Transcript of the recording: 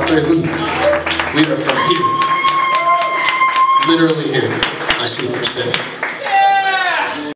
we're from here. Literally here. I see stiff.